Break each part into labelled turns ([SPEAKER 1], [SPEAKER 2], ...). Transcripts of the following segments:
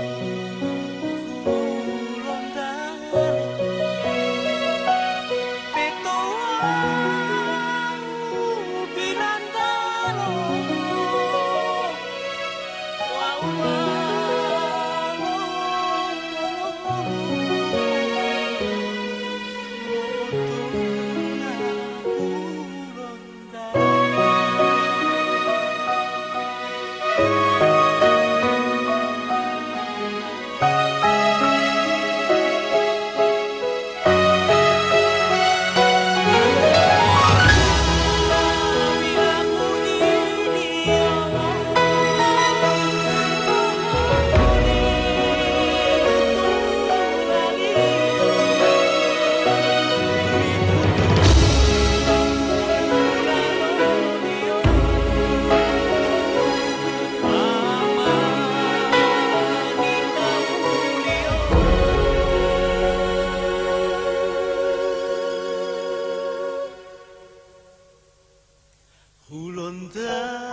[SPEAKER 1] Música the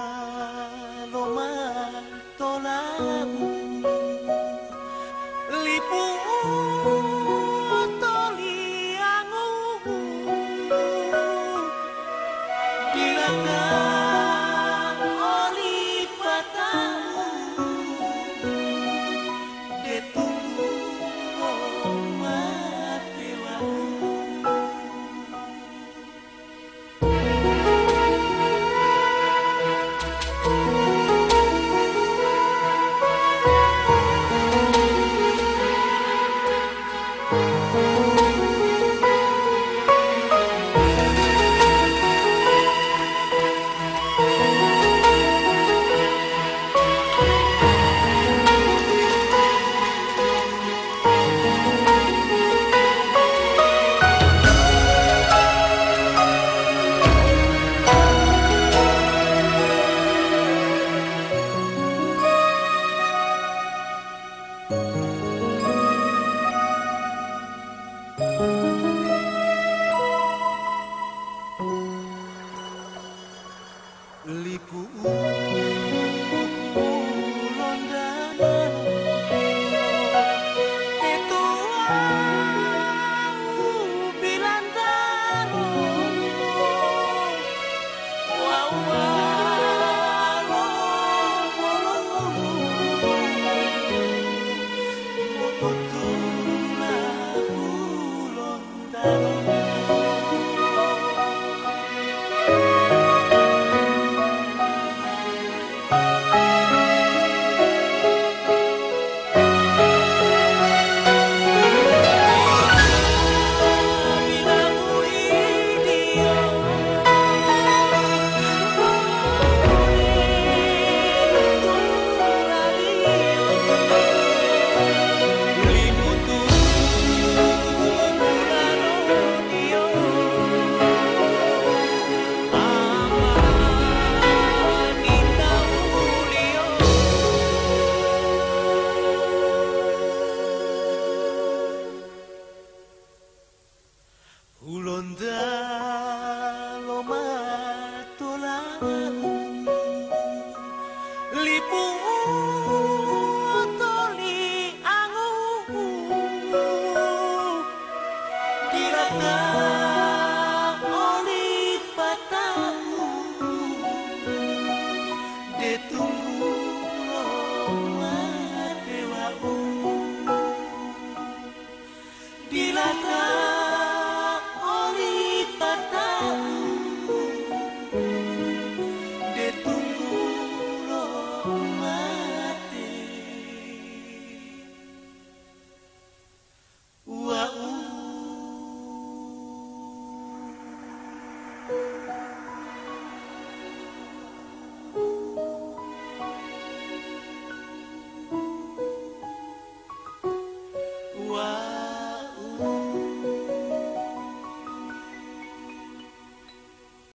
[SPEAKER 1] likuuk the